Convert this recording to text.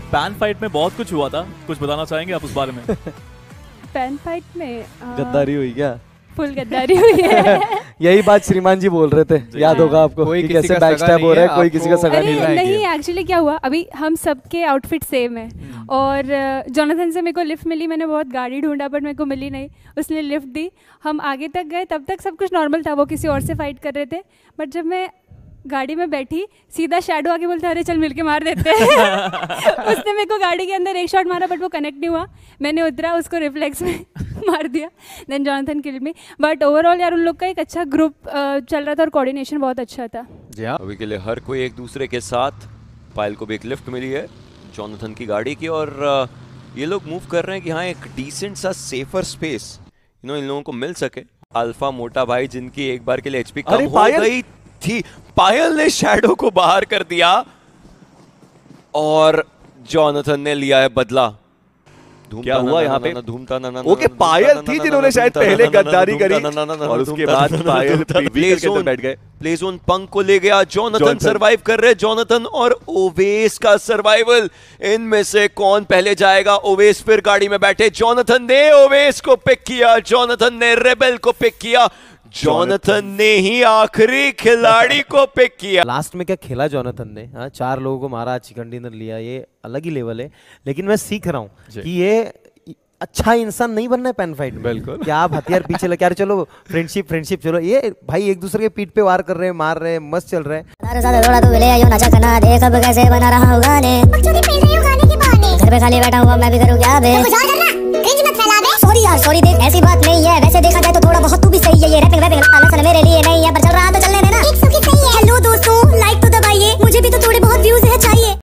Pan fight में बहुत कुछ हुआ था। कुछ बताना चाहेंगे आप उस बारे में? पैन फाइट में आ, गद्दारी हुई क्या? फुल गद्दारी हुई है। यही बात श्रीमान जी बोल रहे थे। याद होगा आपको कोई कि किसी कैसे का बैक सगा हो नहीं रहा है, कोई किसी का सगा नहीं नहीं नहीं एक्चुअली क्या हुआ? अभी हम सबके आउटफिट सेम है। और जोनाथन से मेरे को लिफ्ट मिली मैंने बहुत गाड़ी ढूंढा बट मेरे को मिली नहीं। उसने लिफ्ट दी। हम आगे तक गए तब तक सब कुछ नॉर्मल था वो किसी और से फाइट कर रहे थे। बट जब मैं गाड़ी में बैठी सीधा शैडो आके बोलता अरे चल मिलके मार देते हैं। उसने मेरे को गाड़ी के अंदर एक शॉट मारा बट वो कनेक्ट नहीं हुआ। मैंने उतरा उसको रिफ्लेक्स में मार दिया। Then Jonathan kill me but overall यार उन लोग का एक अच्छा ग्रुप चल रहा था और कोऑर्डिनेशन बहुत अच्छा था। जी हाँ अभी के लिए हर कोई एक दूसरे के साथ पायल को भी एक लिफ्ट मिली है जॉनथन की गाड़ी की। और ये लोग मूव कर रहे हैं कि हाँ एक डिसेंट सा सेफर स्पेस यू नो इन लोगों को मिल सके। अल्फ़ा मोटा भाई जिनकी एक बार के लिए एचपी कम हो गई थी। पायल ने शैडो को बाहर कर दिया और जॉनथन ने लिया है बदला। क्या हुआ यहाँ पे? धूमता ना ओके पायल थी जिन्होंने शायद पहले गद्दारी करी और उसके बाद पायल बैठ गए। प्ले जोन पंक को ले गया। Jonathan Jonathan. सरवाइव कर रहे जॉनथन और ओवेस का सर्वाइवल इनमें से कौन पहले जाएगा? ओवेस फिर गाड़ी में बैठे। जॉनथन ने ओवेस को पिक किया। जॉनथन ने रेबेल को पिक किया। जॉनथन ने ही आखिरी खिलाड़ी को पिक किया। लास्ट में क्या खेला जोनाथन ने? हाँ चार लोगों को मारा चिकन डिनर लिया। ये अलग ही लेवल है। लेकिन मैं सीख रहा हूँ कि ये अच्छा इंसान नहीं बनना है पेन फाइट में। बिल्कुल। क्या आप हथियार पीछे लगे यार चलो फ्रेंडशिप फ्रेंडशिप चलो। ये भाई एक दूसरे के पीठ पे वार कर रहे हैं मार रहे हैं मस्त चल रहे है। सारे सारे थोड़ा तू ले आयो ना चकना देख अब कैसे बना रहा हूँ गाने। घर पे खाली बैठा हुआ मैं भी करूँ क्या सॉरी यार सॉरी देख ऐसी बात नहीं है।